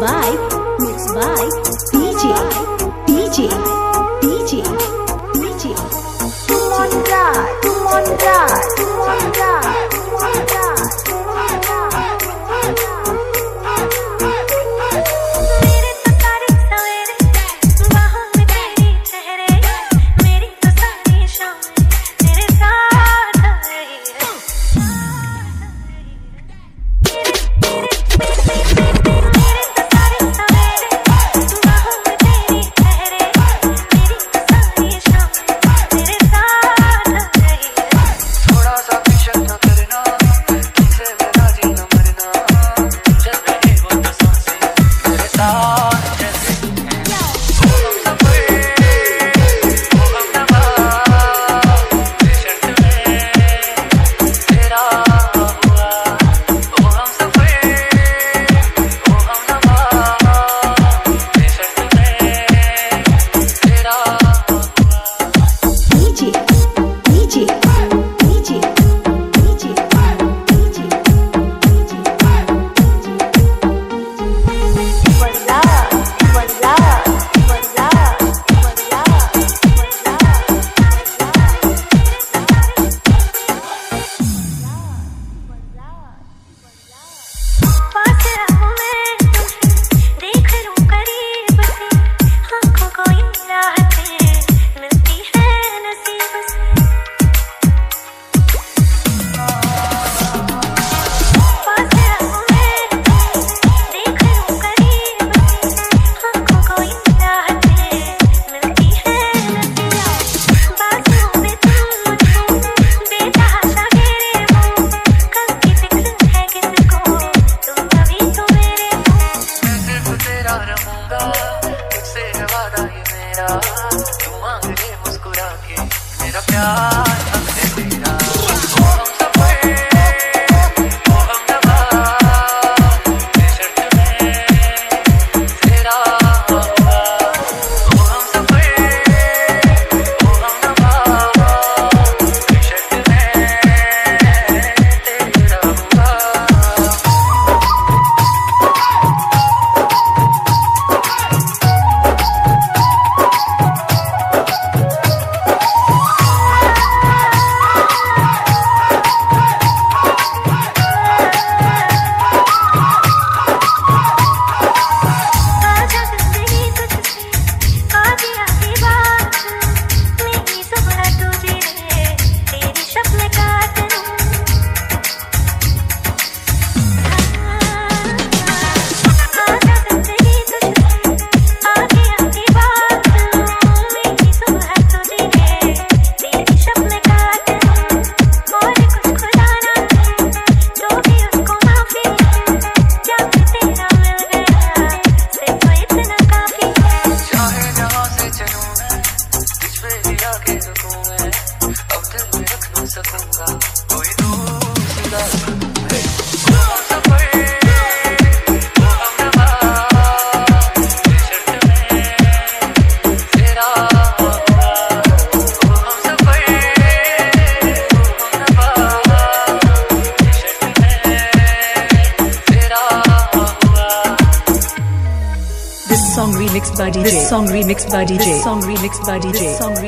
by mix by DJ DJ DJ DJ Come on, God. Come on, God. Come on, God. ठंडा तू मांग मुस्कुरा के मेरा प्यार This song remixed by DJ. This song remixed by DJ. This song remixed by DJ. This song remixed by DJ.